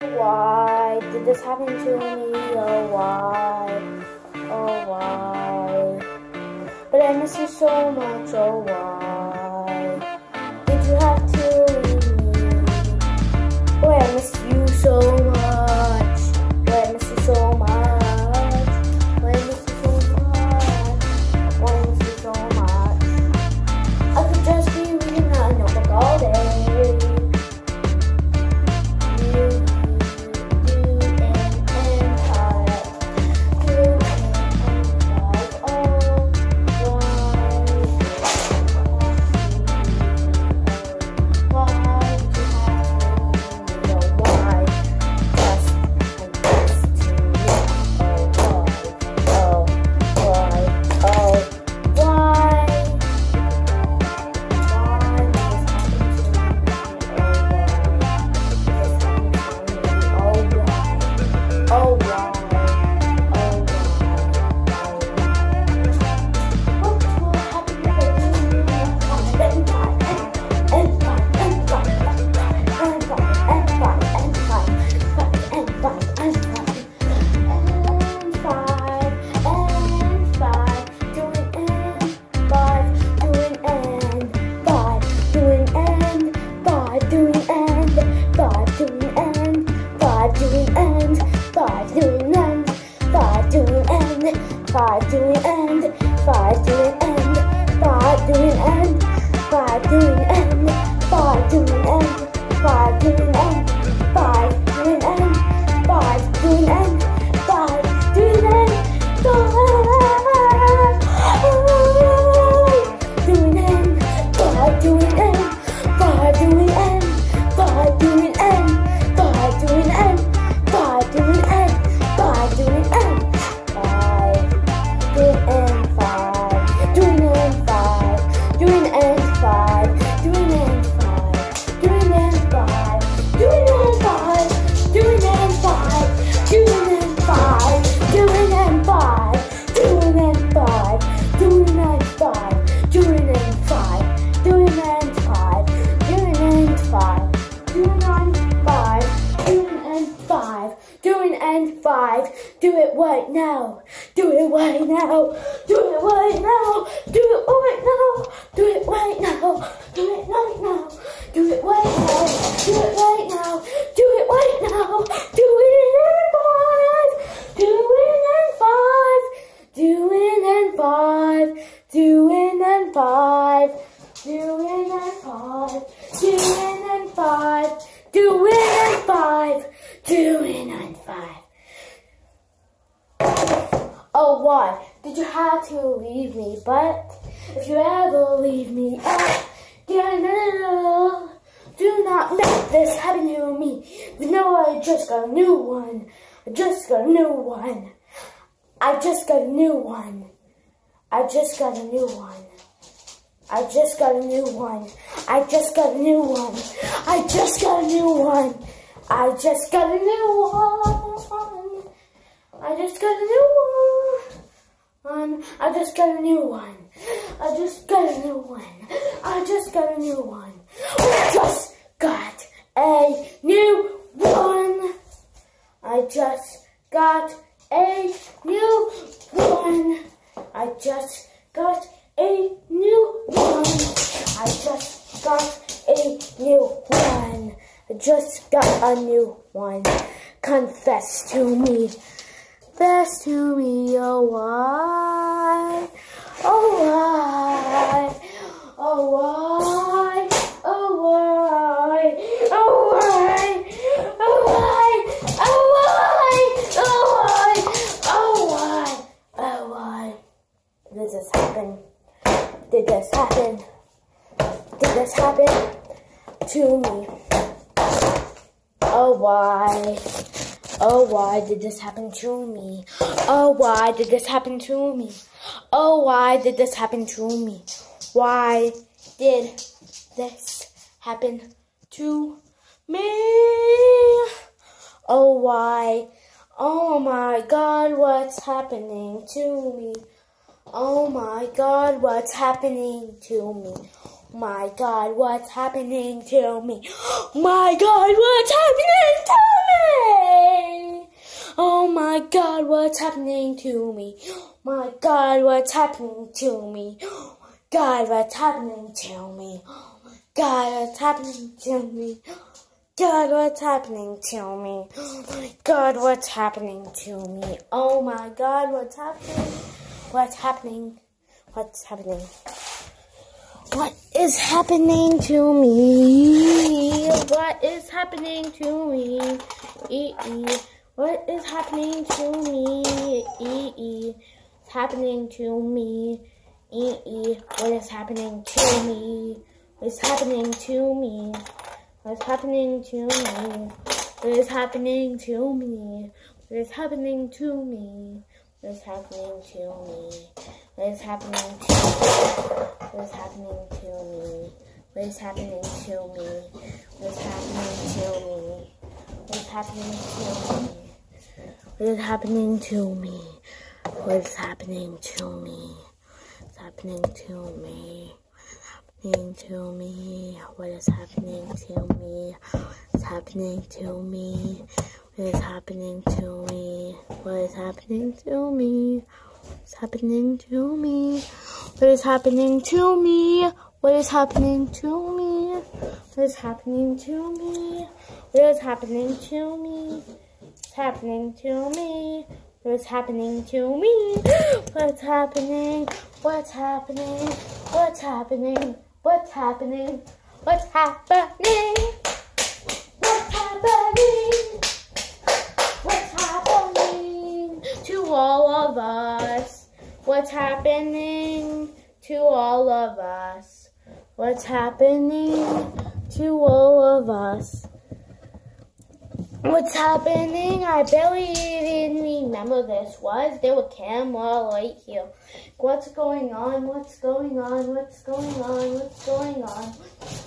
Why did this happen to me? Oh, why? Oh, why? But I miss you so much. Oh, why? Far to an end, far to an end, far to an end, far to an end, far to an end, far to an end. And five do it right now do it right now do it right now do it right now do it right now do it right now do it right now do it right now do it right now do it and five doing and five doing and five doing and five doing and five doing and five doing and five doing and five Oh, why did you have to leave me? But if you ever leave me, eh, oh, do do not let this happen to me. You know I just got a new one. I just got a new one. I just got a new one. I just got a new one. I just got a new one. I just got a new one. I just got a new one. I just got a new one. I just got a new one. I just got a new one. I just got a new one. I just got a new one. I just got a new one. I just got a new one. I just got a new one. I just got a new one. I just got a new one. Confess to me. Confess to me, oh why? Oh why? Oh why? Oh why? Oh why? Oh why? Oh why? Oh why? Oh why? Oh why? Did this happen? Did this happen? Did this happen to me? Oh why? Oh why did this happen to me? Oh why did this happen to me? Oh why did this happen to me? Why did this happen to me? Oh why? Oh my god, what's happening to me? Oh my god, what's happening to me? My god, what's happening to me? My god, what's happening to me? Oh my god, what's happening to me? My God, what's happening to me? God, what's happening to me? Oh my God, what's happening to me? God, what's happening to me? Oh My god, what's happening to me? Oh my God, what's happening? What's happening? What's happening? What is happening to me? What is happening to me? E -e. What is happening to me? E -e. What's happening to me? E -e. What is happening to me? What is happening to me? What is happening to me? What is happening to me? What is happening to me? What is happening to me? What is happening to me? What is happening to me? What is happening to me? What is happening to me? What is happening to me? What is happening to me? What is happening to me? What's happening to me? Happening to me? What is happening to me? What's happening to me? What is happening to me? What is happening to me? What's happening to me? What is happening to me? What is happening to me? What is happening to me? What is happening to me? Happening to me? What's happening to me? What's happening? What's happening? What's happening? What's happening? What's happening? What's happening? What's happening to all of us? What's happening to all of us? What's happening to all of us? What's happening? I barely even remember this. Was there a camera right here? What's going on? What's going on? What's going on? What's going on?